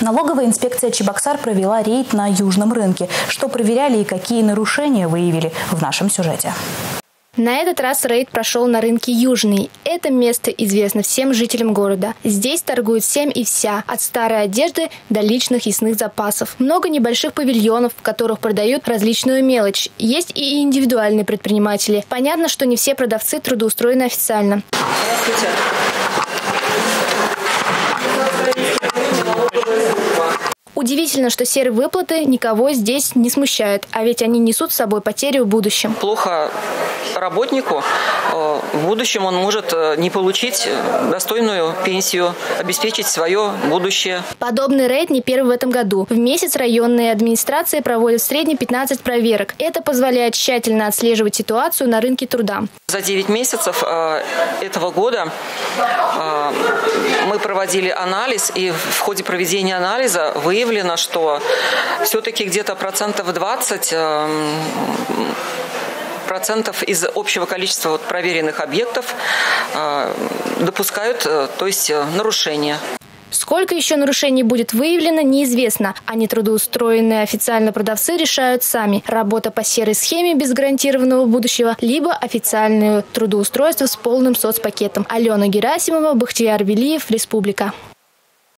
Налоговая инспекция Чебоксар провела рейд на Южном рынке. Что проверяли и какие нарушения выявили в нашем сюжете. На этот раз рейд прошел на рынке Южный. Это место известно всем жителям города. Здесь торгуют всем и вся, от старой одежды до личных ясных запасов. Много небольших павильонов, в которых продают различную мелочь. Есть и индивидуальные предприниматели. Понятно, что не все продавцы трудоустроены официально. Здравствуйте. Удивительно, что серые выплаты никого здесь не смущают, а ведь они несут с собой потери в будущем. Плохо работнику, э, в будущем он может э, не получить достойную пенсию, обеспечить свое будущее. Подобный рейд не первый в этом году. В месяц районные администрации проводят в среднем 15 проверок. Это позволяет тщательно отслеживать ситуацию на рынке труда. За 9 месяцев э, этого года мы проводили анализ, и в ходе проведения анализа выявили, выявлено, что все-таки где-то процентов 20 эм, процентов из общего количества вот проверенных объектов э, допускают, э, то есть э, нарушения. Сколько еще нарушений будет выявлено, неизвестно. А нетрудоустроенные официально продавцы решают сами. Работа по серой схеме без гарантированного будущего, либо официальное трудоустройство с полным соцпакетом. Алена Герасимова, Бахтияр Велиев, Республика.